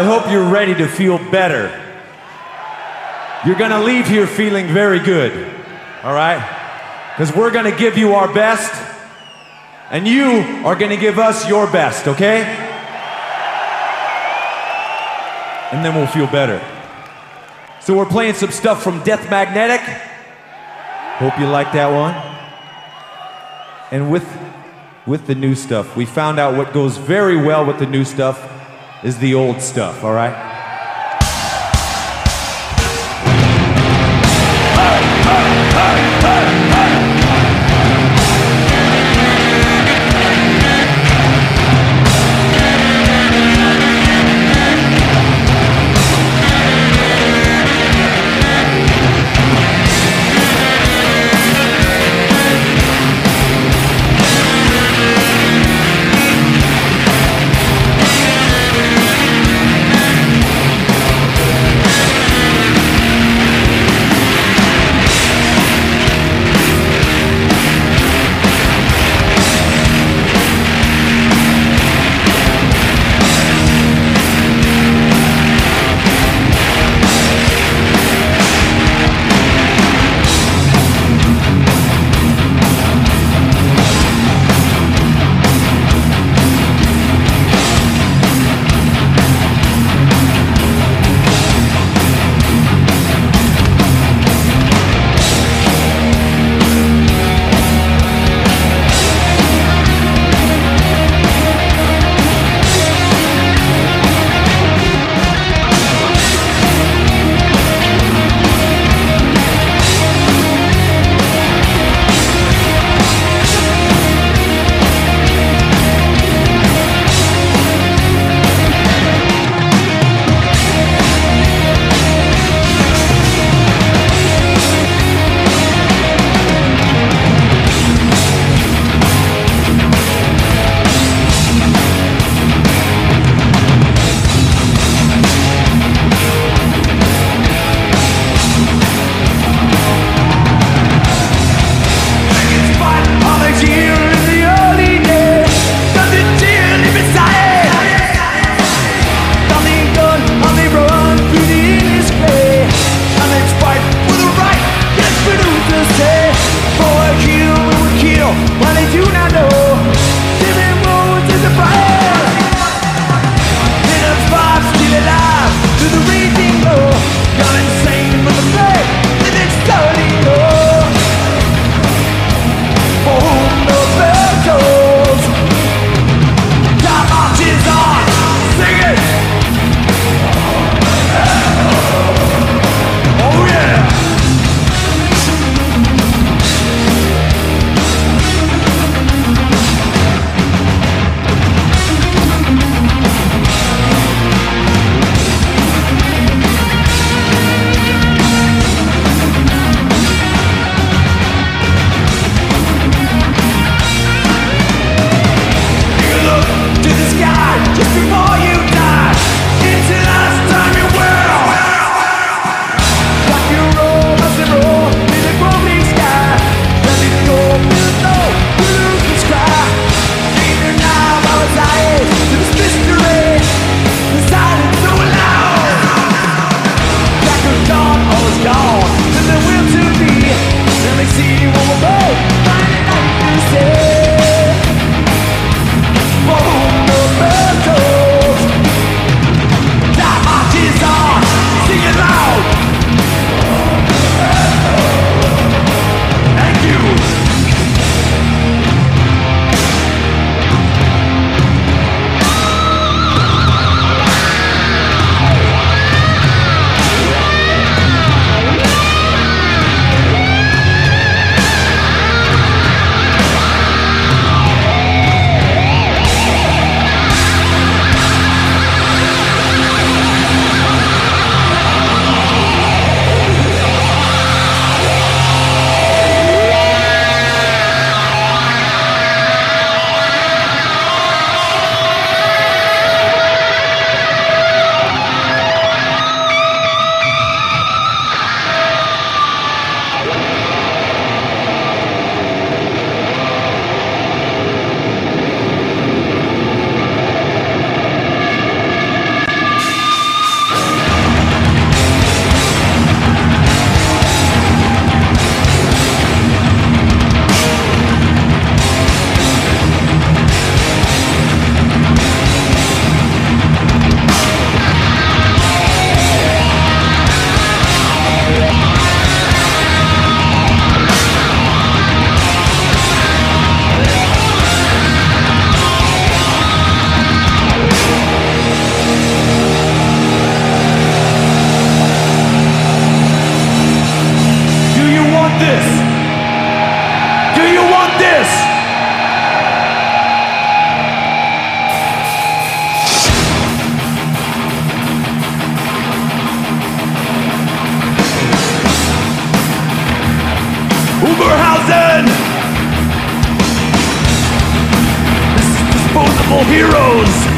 I hope you're ready to feel better. You're going to leave here feeling very good. All right? Cuz we're going to give you our best and you are going to give us your best, okay? And then we'll feel better. So we're playing some stuff from Death Magnetic. Hope you like that one. And with with the new stuff, we found out what goes very well with the new stuff is the old stuff, all right? Heroes.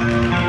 I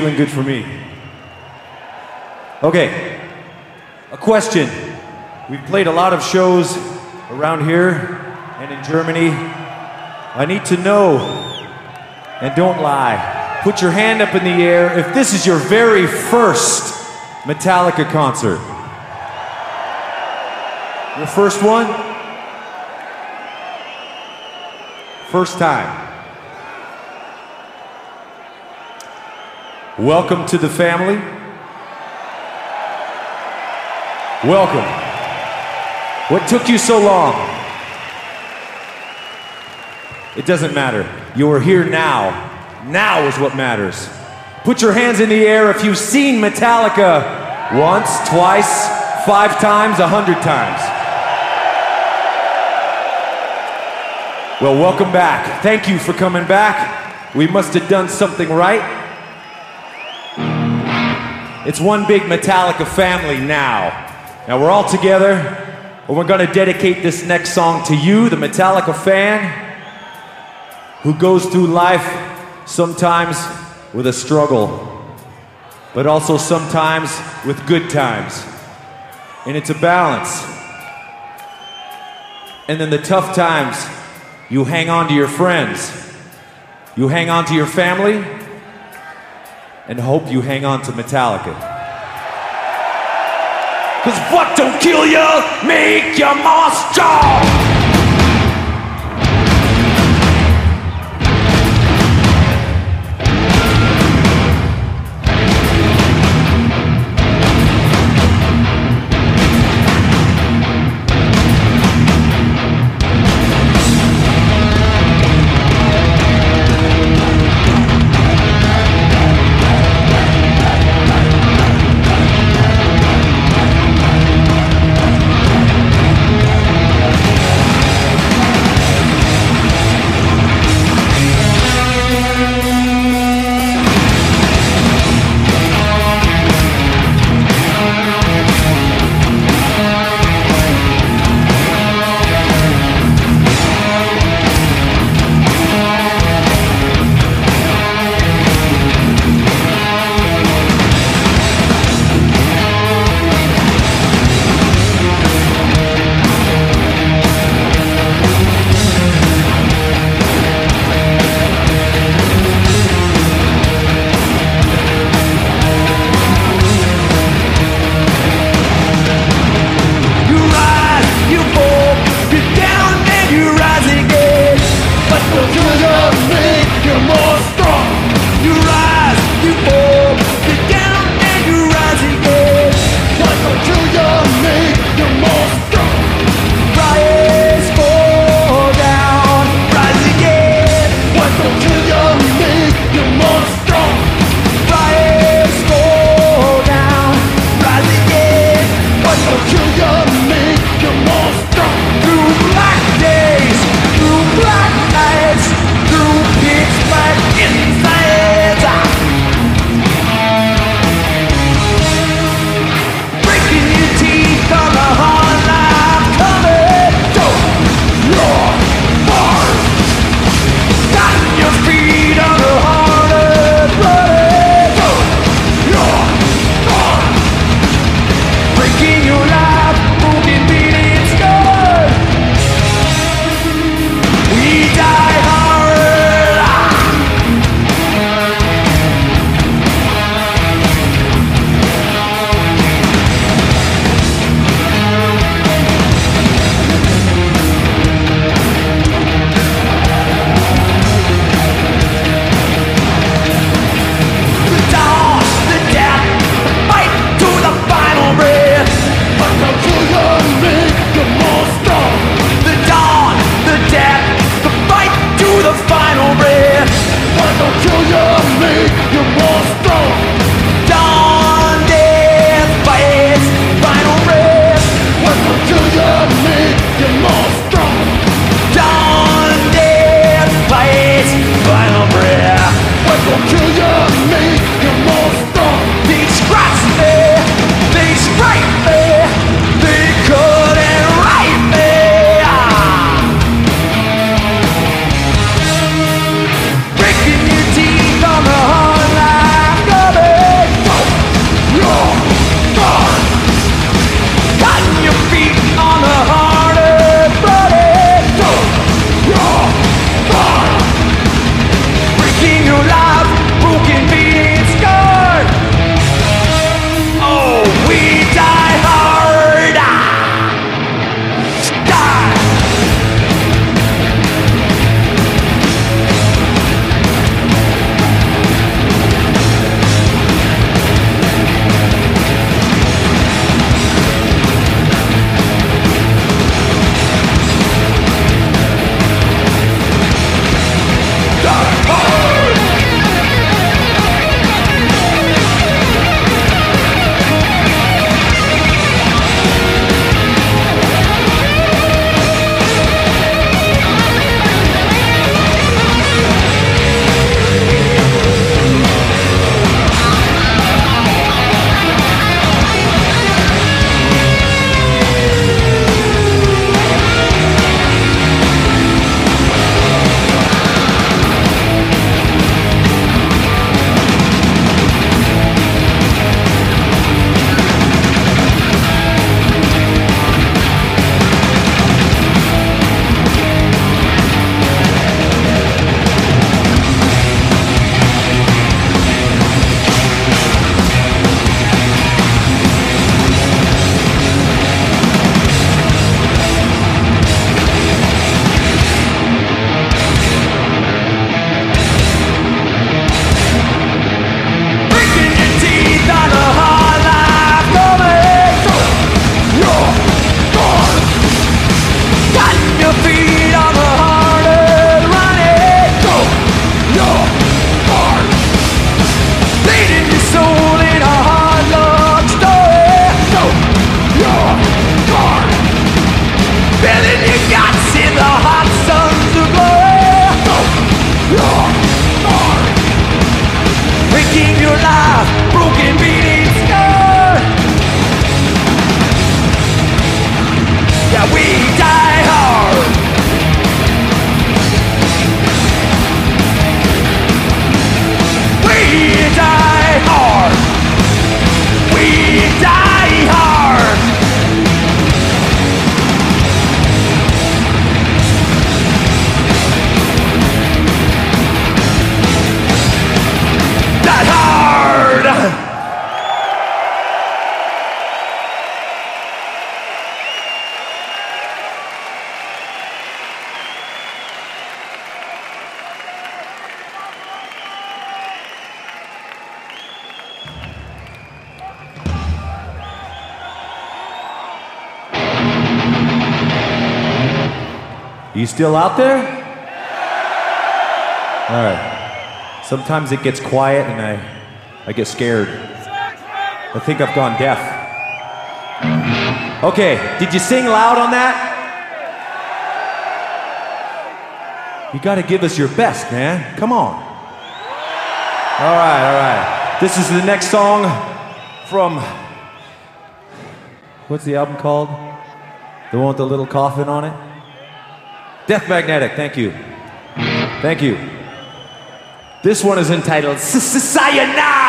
feeling good for me. Okay, a question. We've played a lot of shows around here and in Germany. I need to know, and don't lie, put your hand up in the air if this is your very first Metallica concert. Your first one? First time. Welcome to the family. Welcome. What took you so long? It doesn't matter. You are here now. Now is what matters. Put your hands in the air if you've seen Metallica once, twice, five times, a hundred times. Well, welcome back. Thank you for coming back. We must have done something right. It's one big Metallica family now. Now we're all together, and we're gonna dedicate this next song to you, the Metallica fan, who goes through life sometimes with a struggle, but also sometimes with good times. And it's a balance. And then the tough times, you hang on to your friends, you hang on to your family, and hope you hang on to Metallica. Cause what don't kill you make you more. Still out there? All right. Sometimes it gets quiet and I, I get scared. I think I've gone deaf. Okay, did you sing loud on that? You gotta give us your best, man. Come on. All right, all right. This is the next song from. What's the album called? The one with the little coffin on it? Death Magnetic, thank you. Thank you. This one is entitled Cyanide.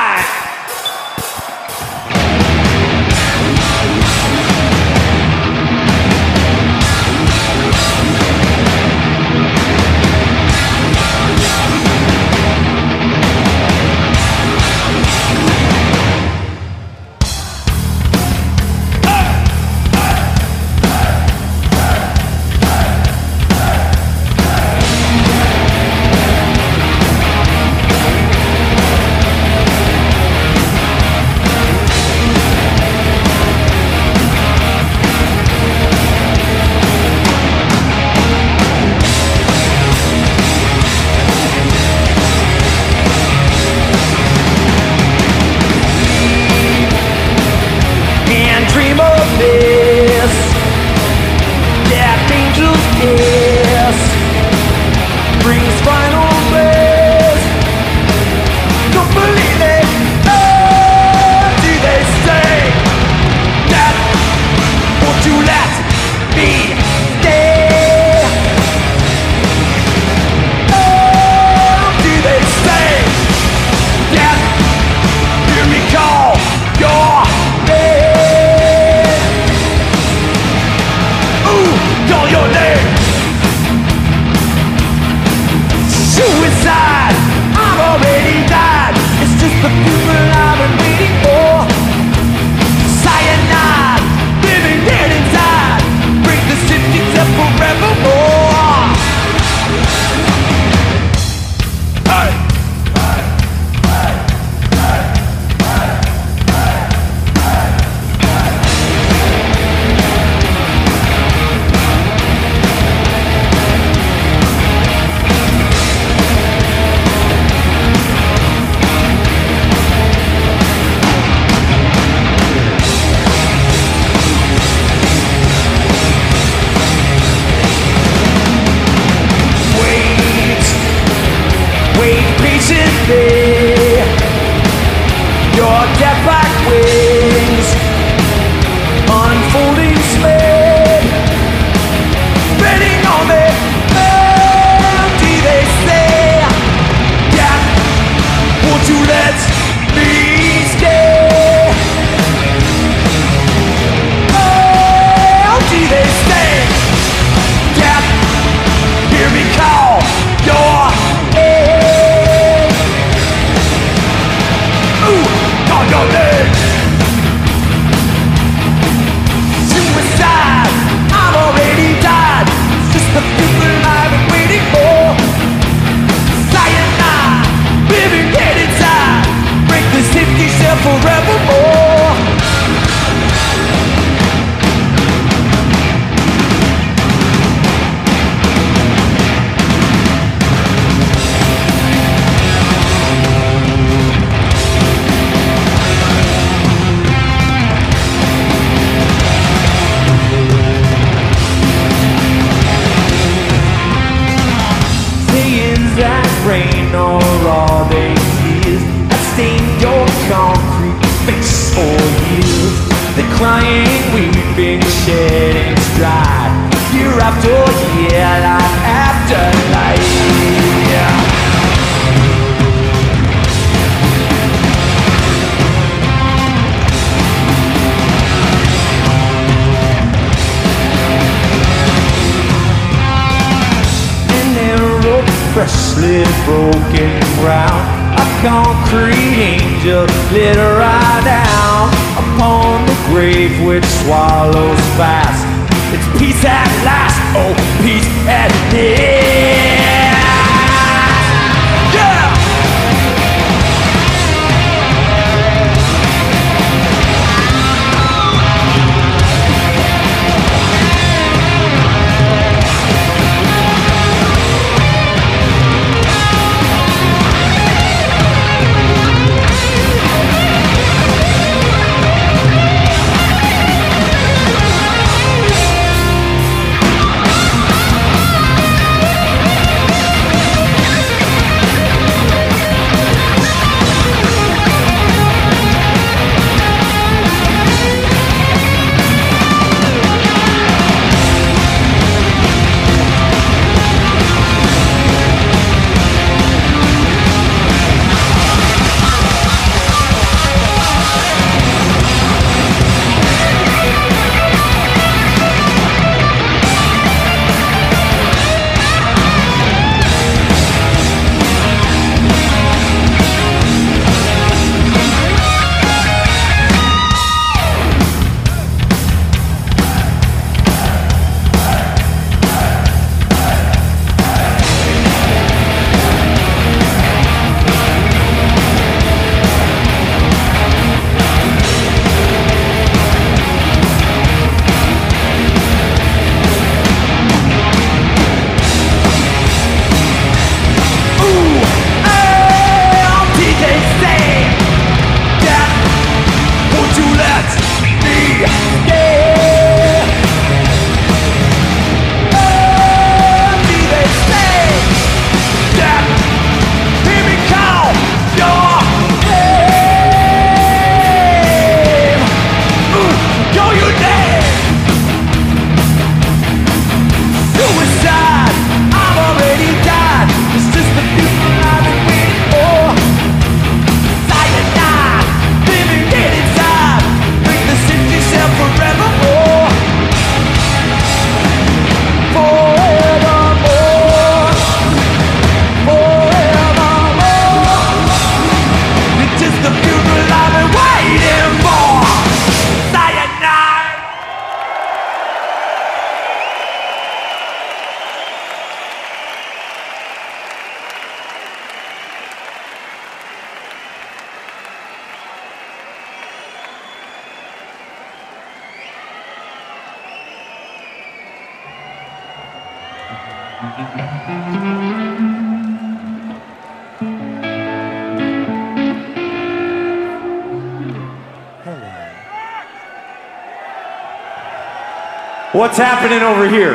What's happening over here?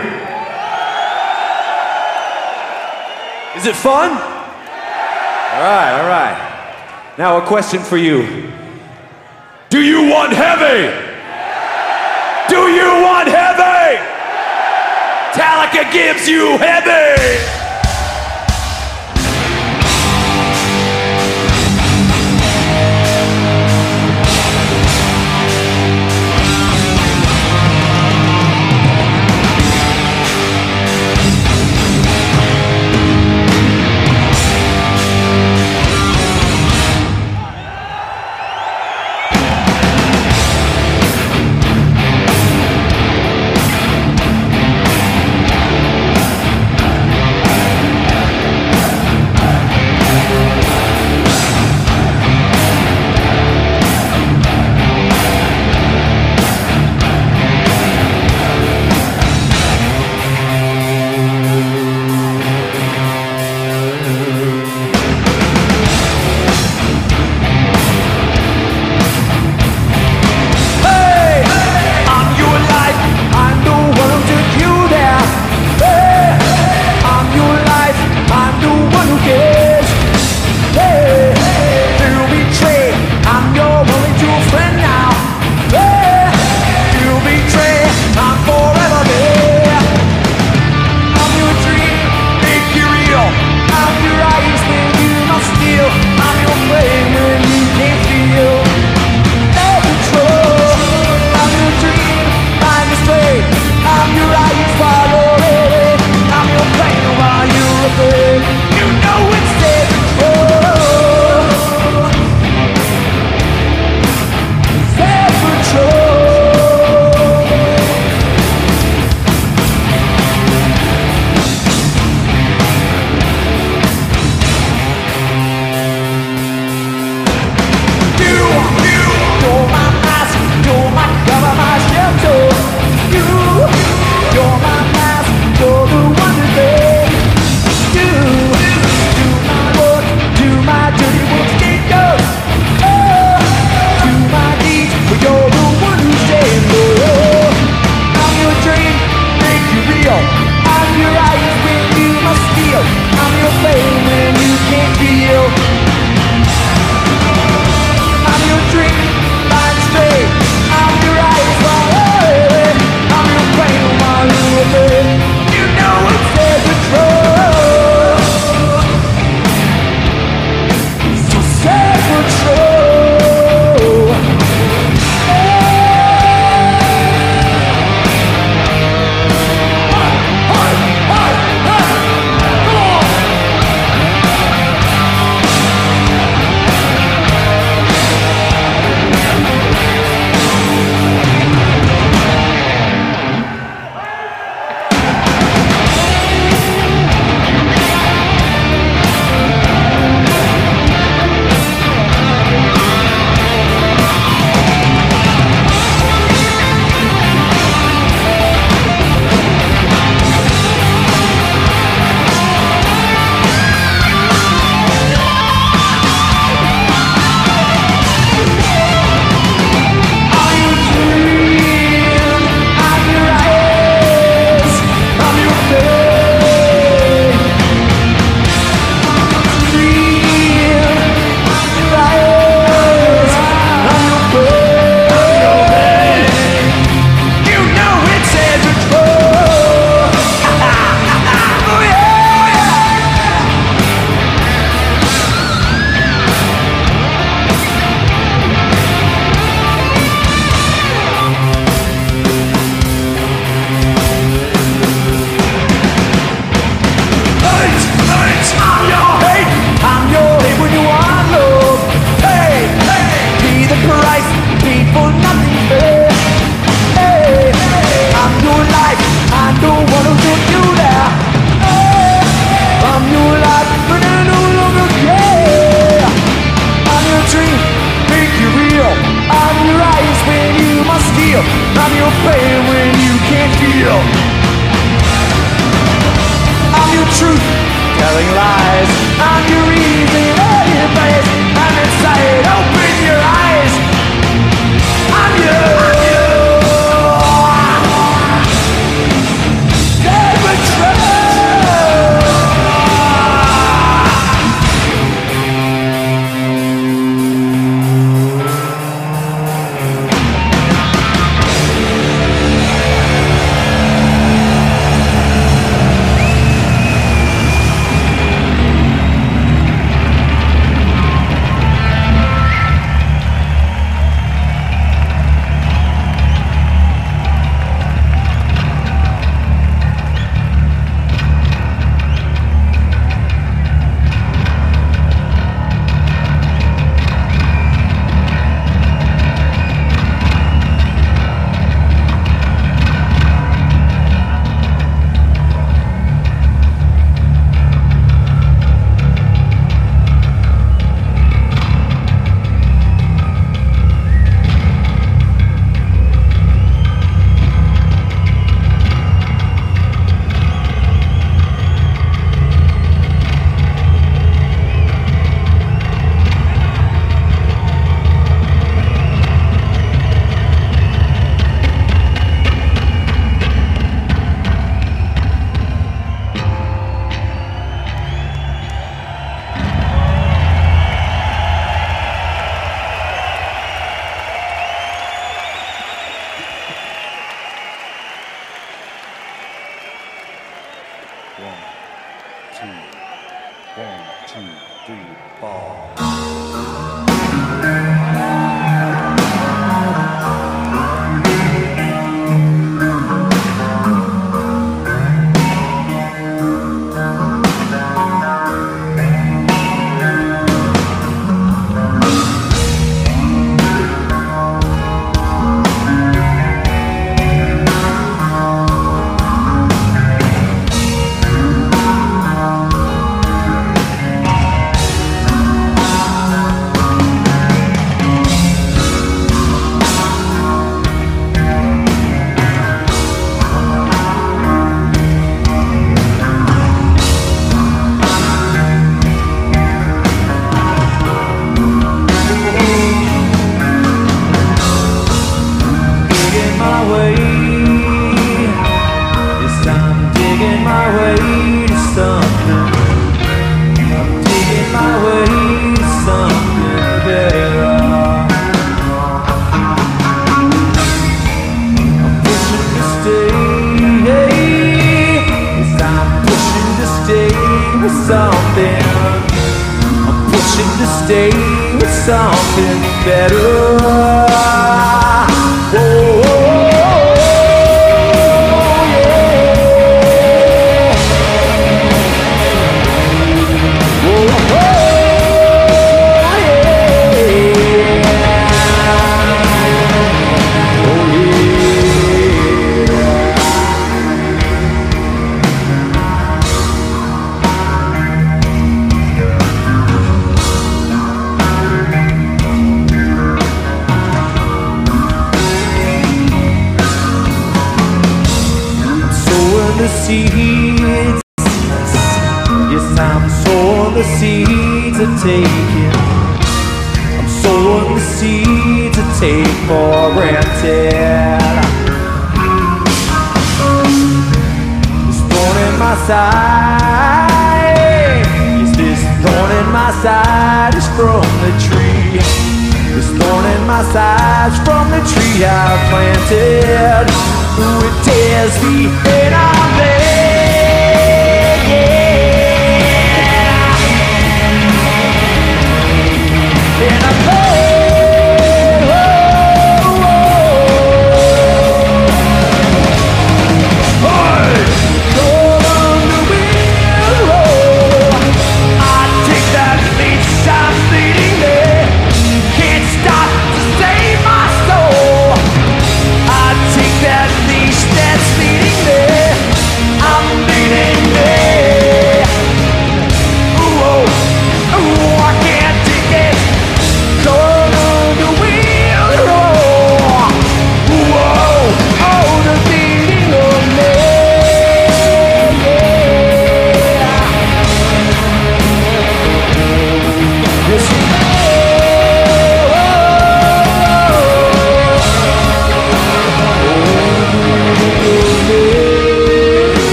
Is it fun? All right, all right. Now, a question for you Do you want heavy? Do you want heavy? Talika gives you heavy!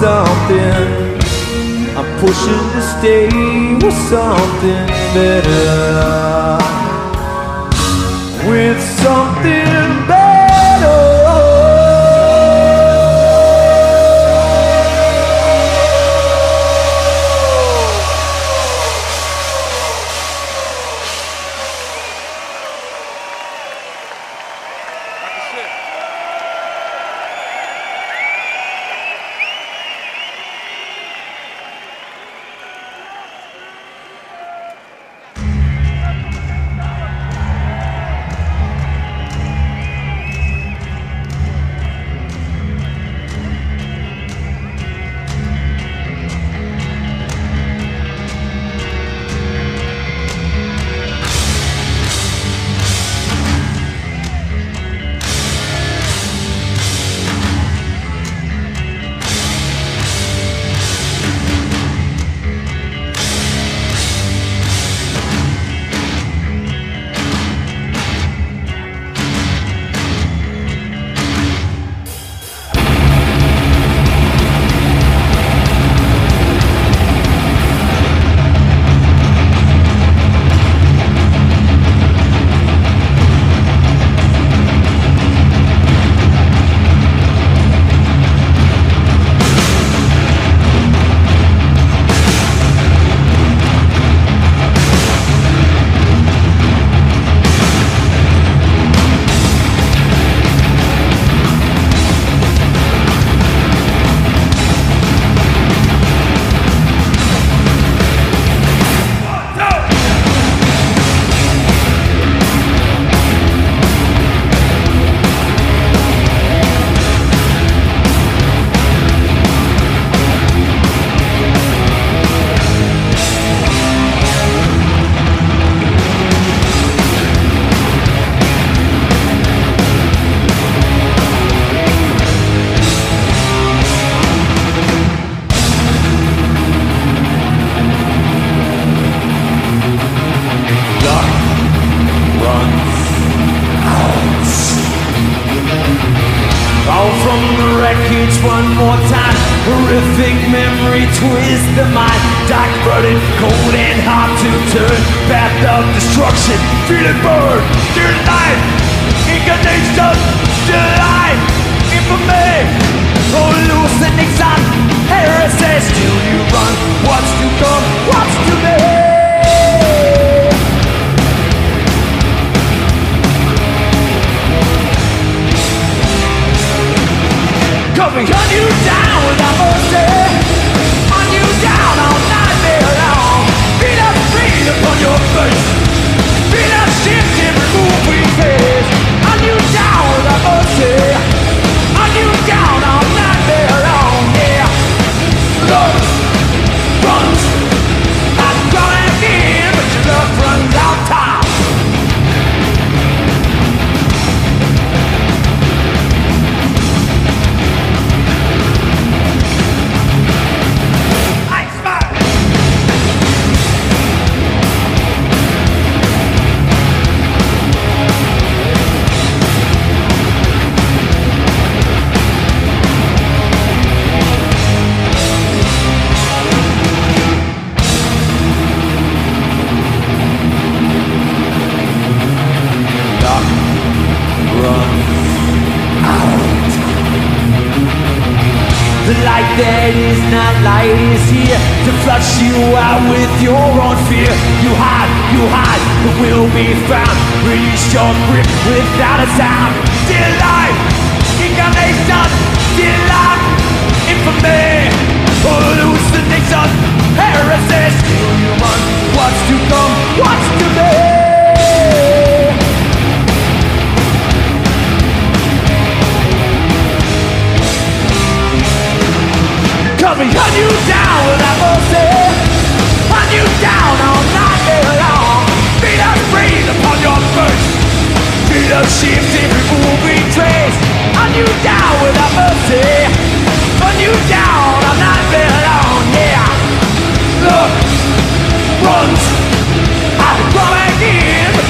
something. I'm pushing to stay with something better. With something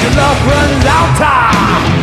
your love runs out time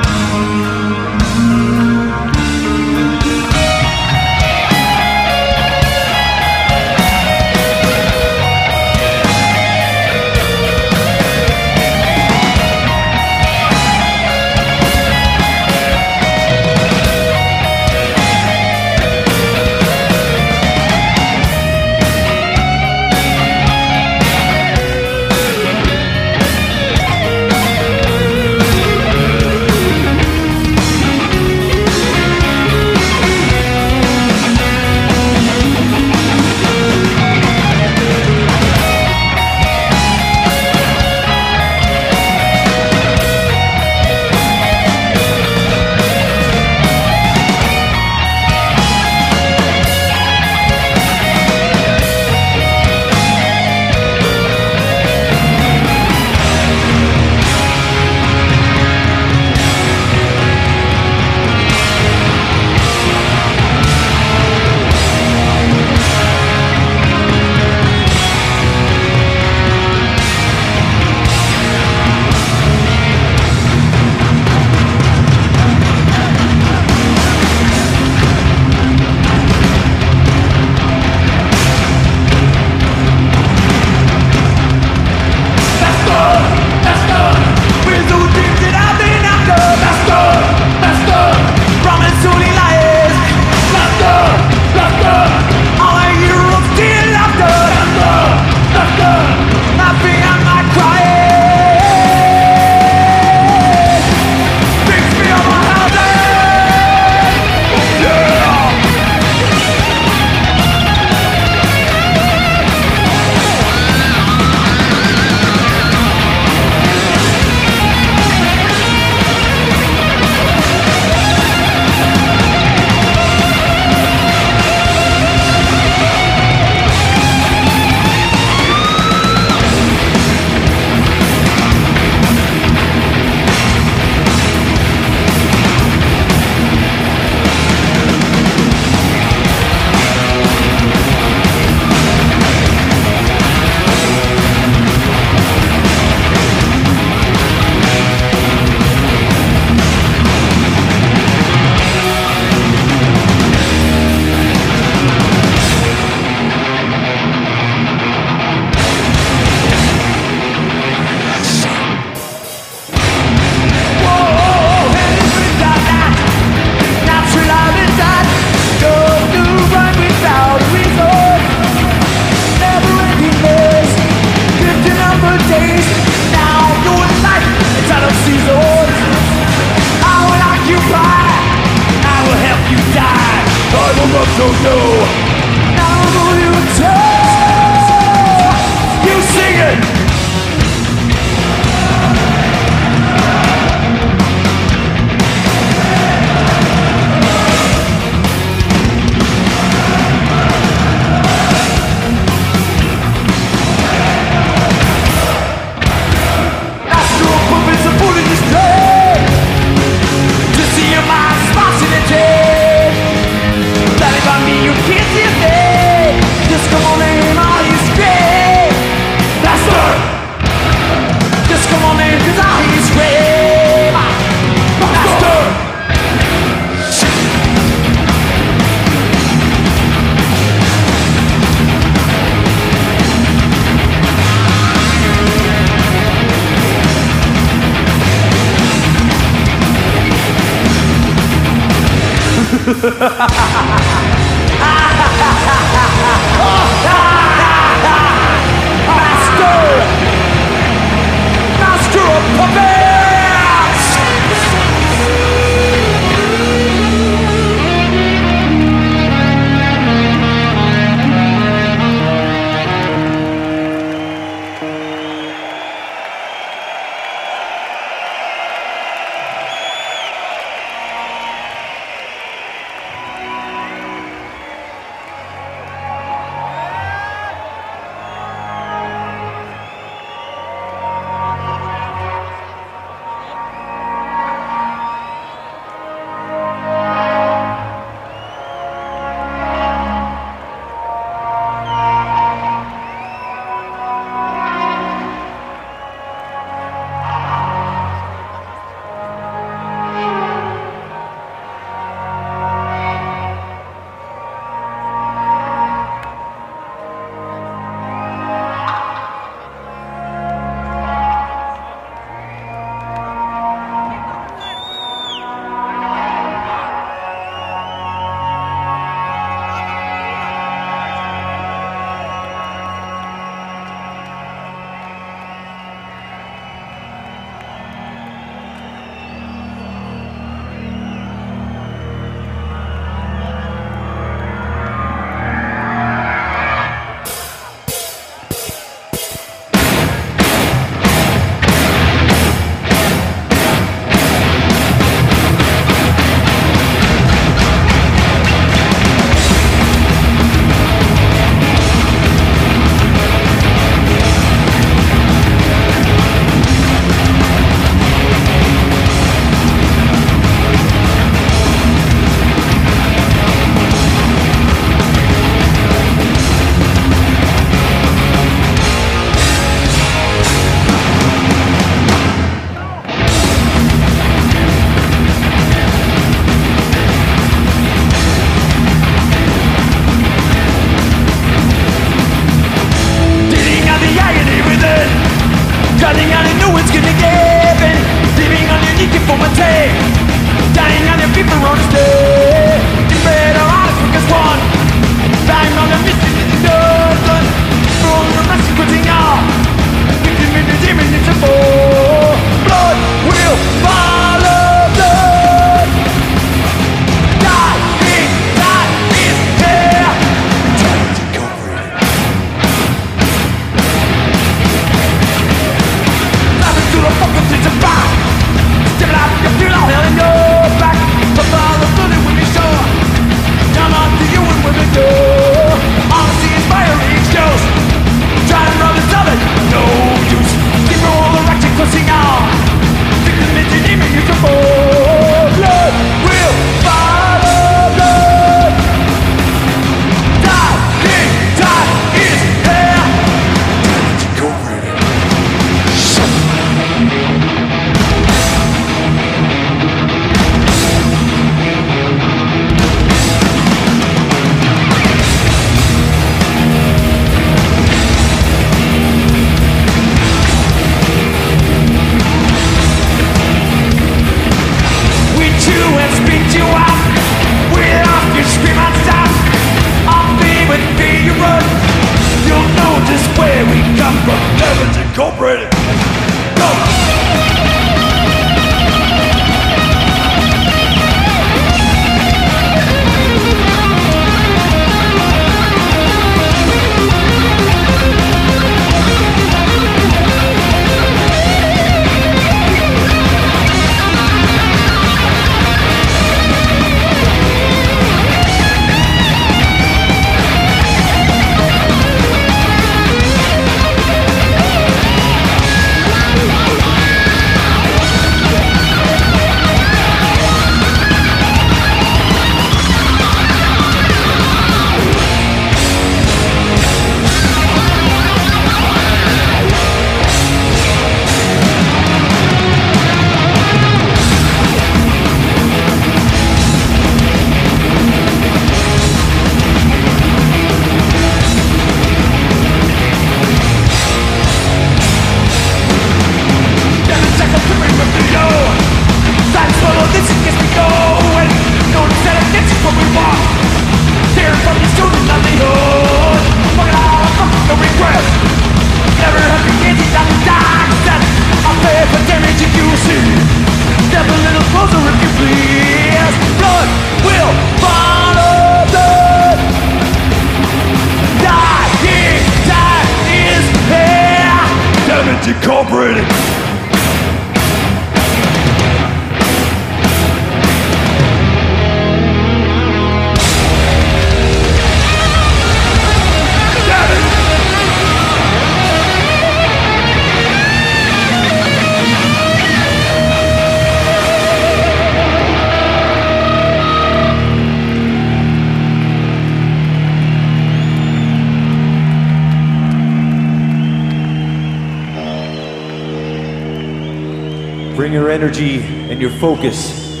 focus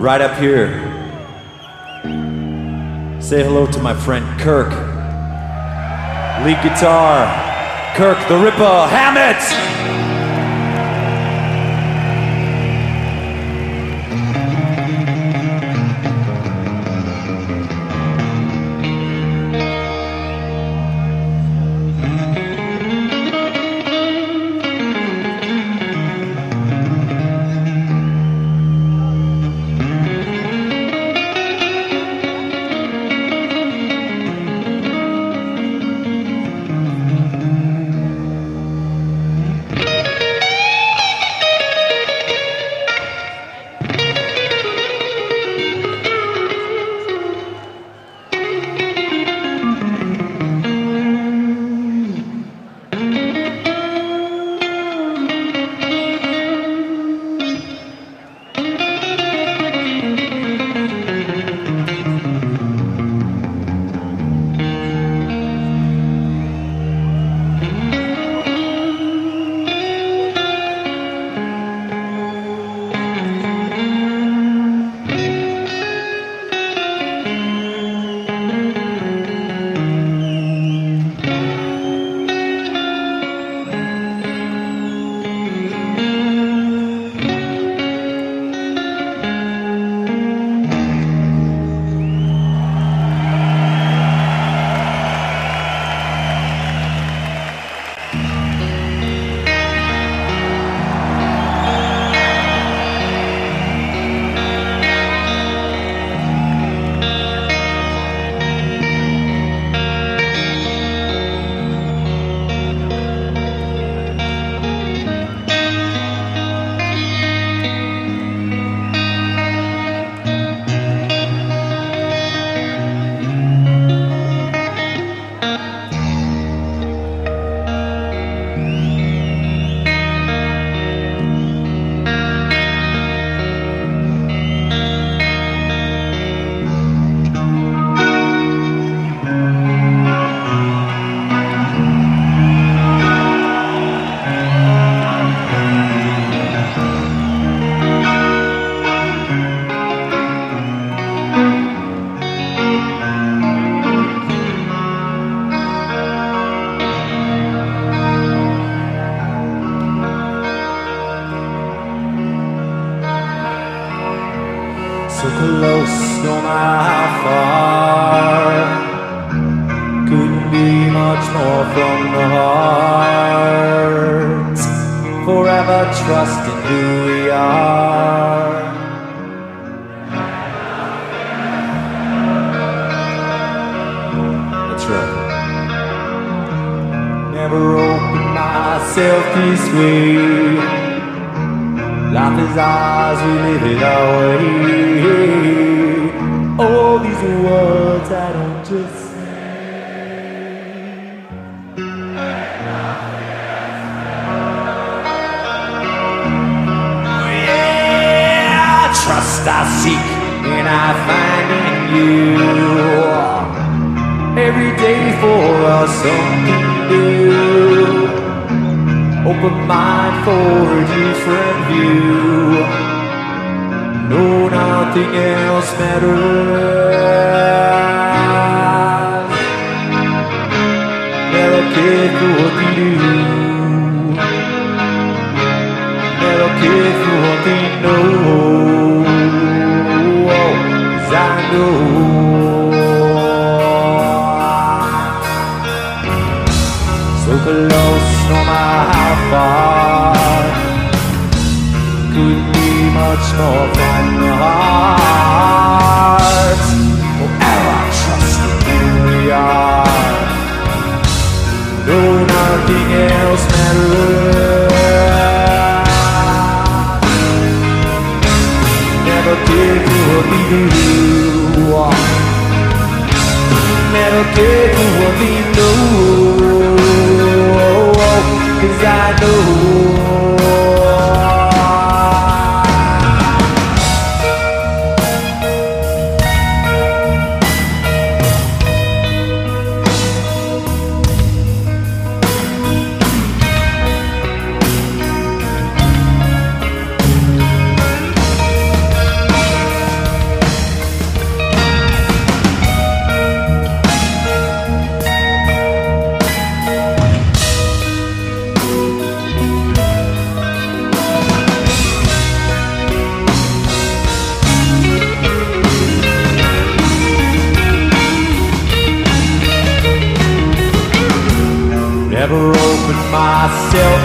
right up here. Say hello to my friend Kirk. Lead guitar, Kirk the Ripper Hammett.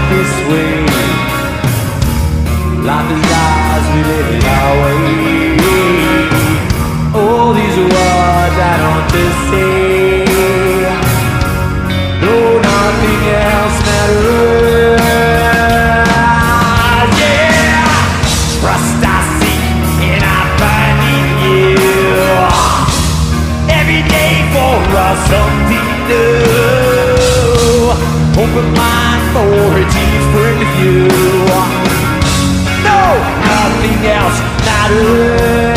this way. Life is ours, we live it our way. you No, nothing else matters.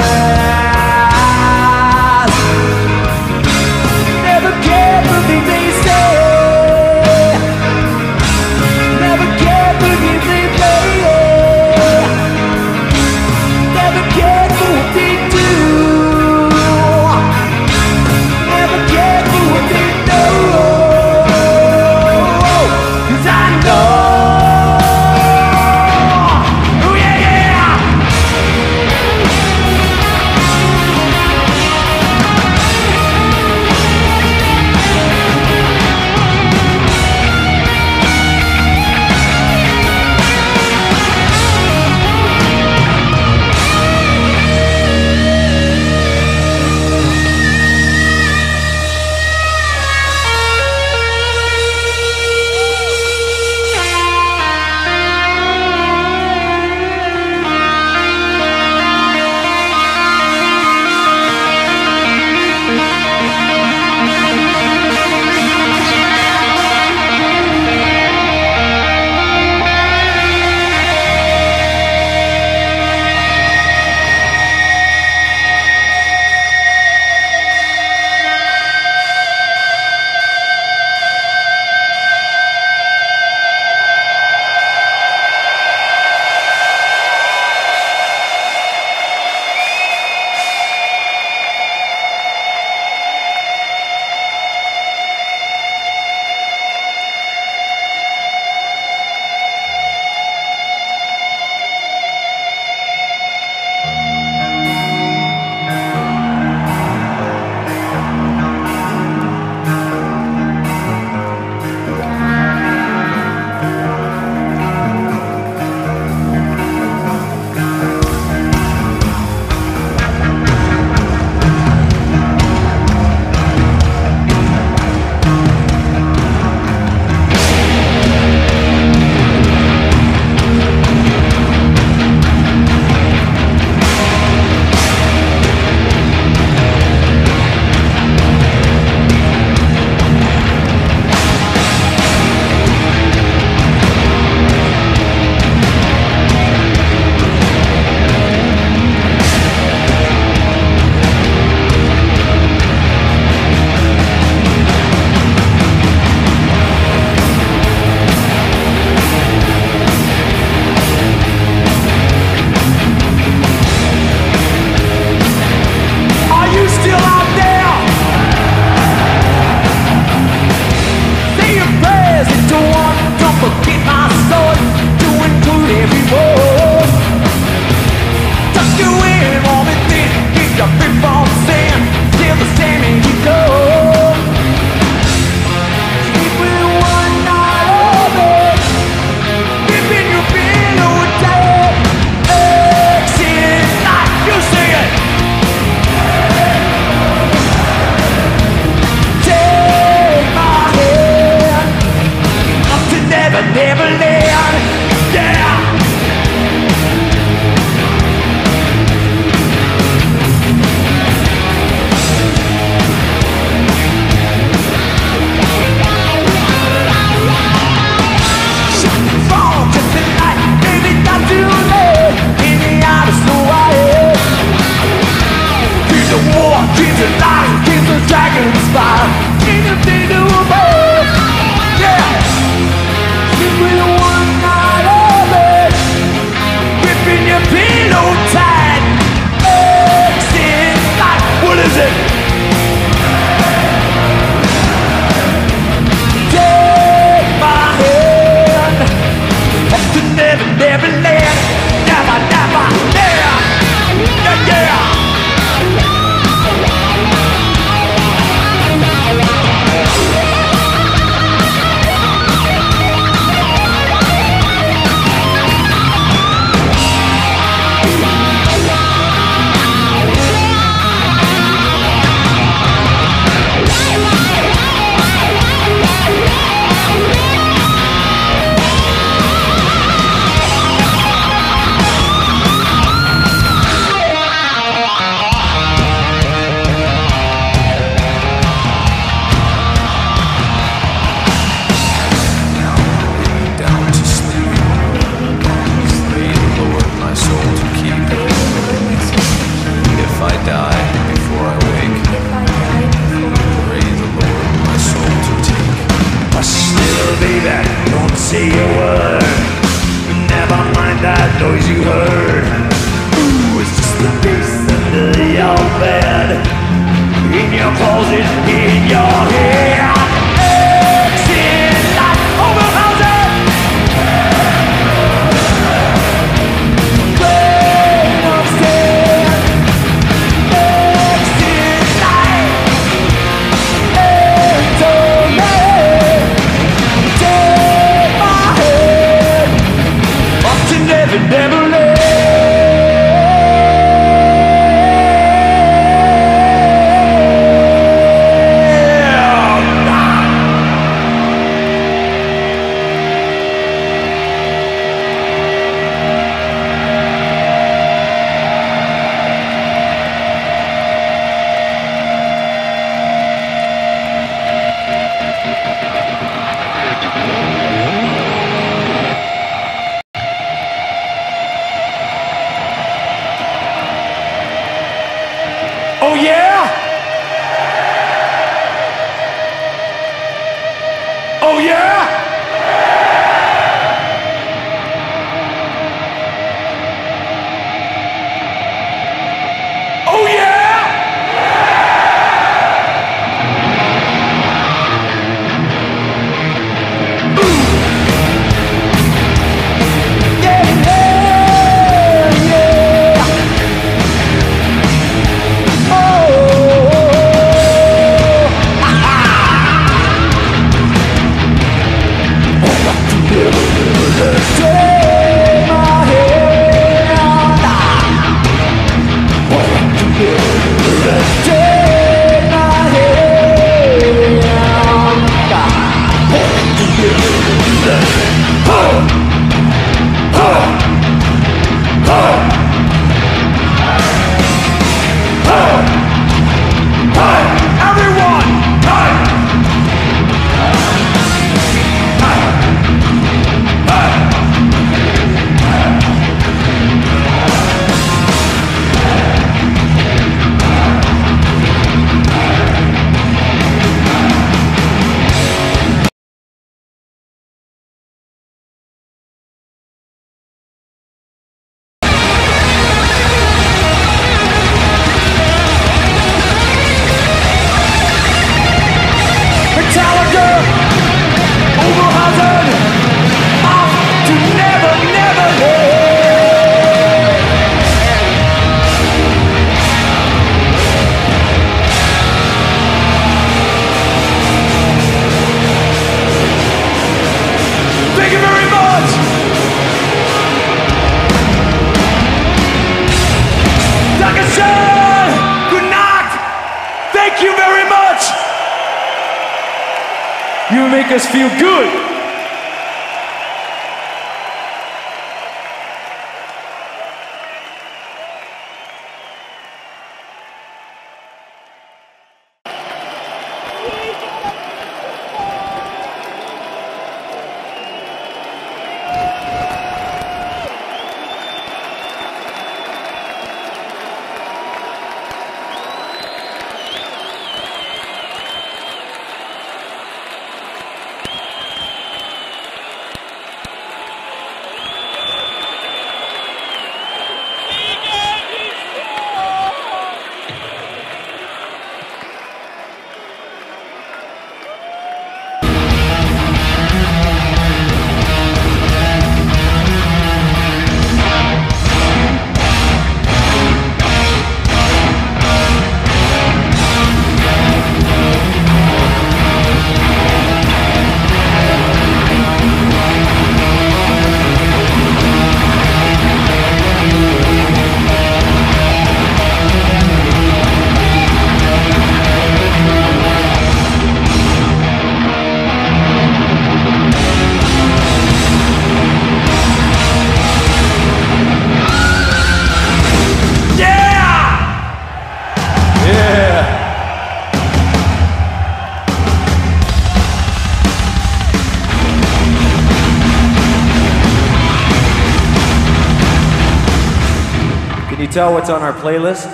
tell what's on our playlist?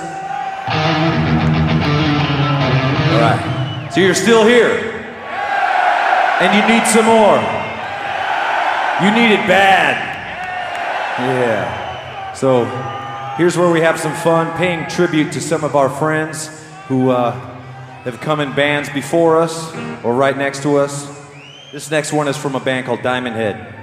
All right. So you're still here. And you need some more. You need it bad. Yeah. So here's where we have some fun paying tribute to some of our friends who uh, have come in bands before us or right next to us. This next one is from a band called Diamond Head.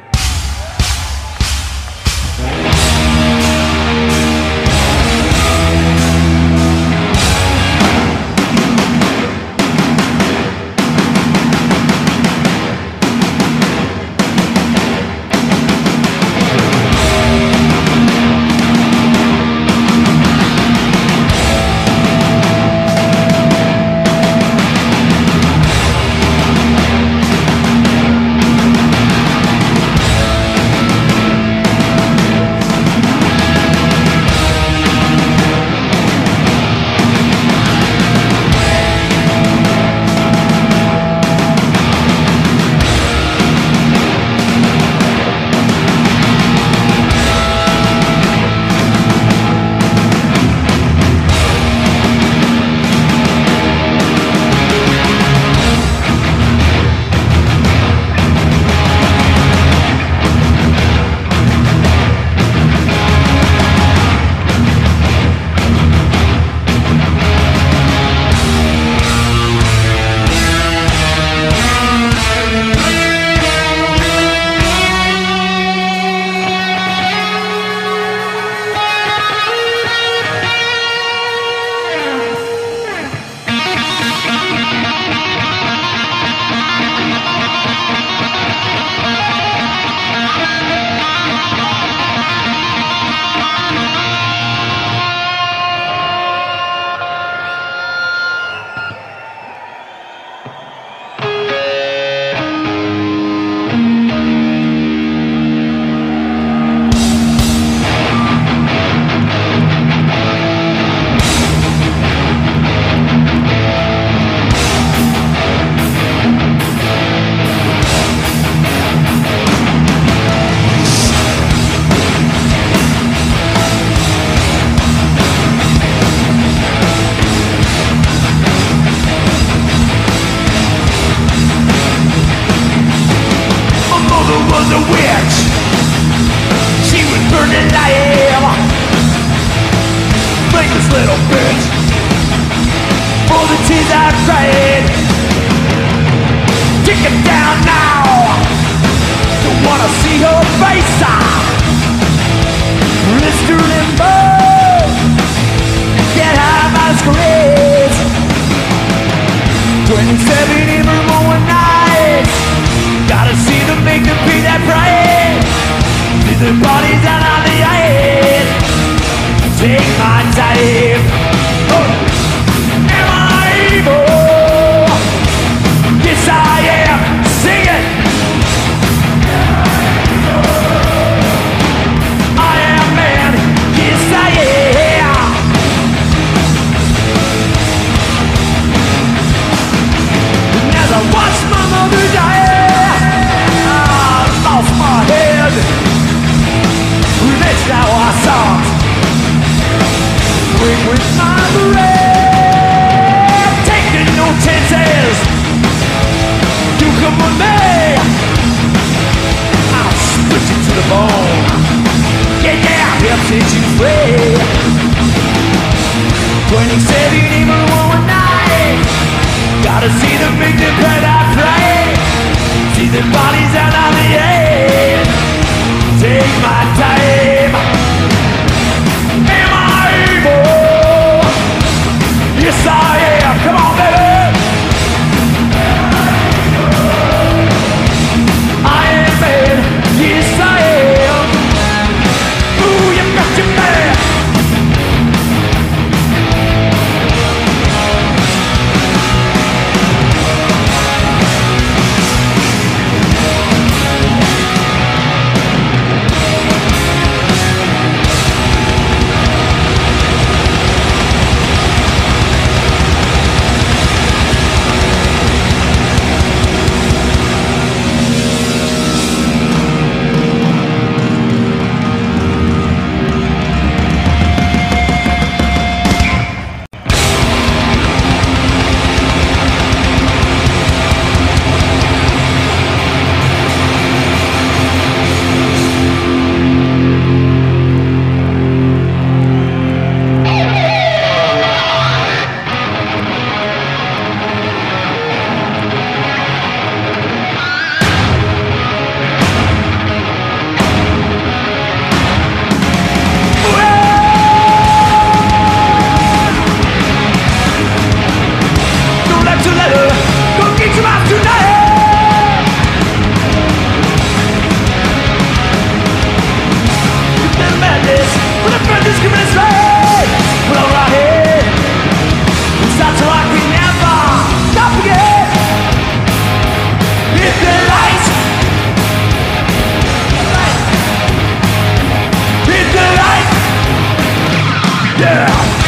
Yeah!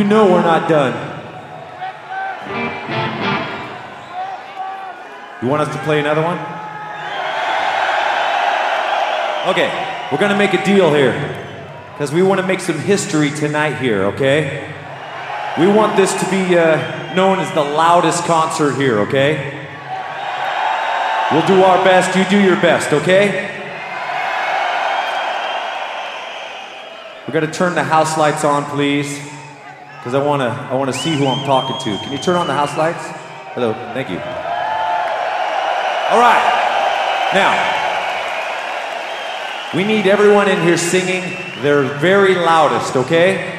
You know we're not done. You want us to play another one? Okay, we're gonna make a deal here. Because we wanna make some history tonight here, okay? We want this to be uh, known as the loudest concert here, okay? We'll do our best, you do your best, okay? We gotta turn the house lights on, please. Because I wanna I wanna see who I'm talking to. Can you turn on the house lights? Hello, thank you. Alright. Now, we need everyone in here singing their very loudest, okay?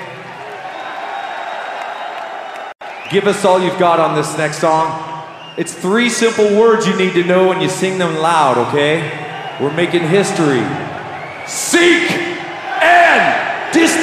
Give us all you've got on this next song. It's three simple words you need to know and you sing them loud, okay? We're making history. Seek and destroy!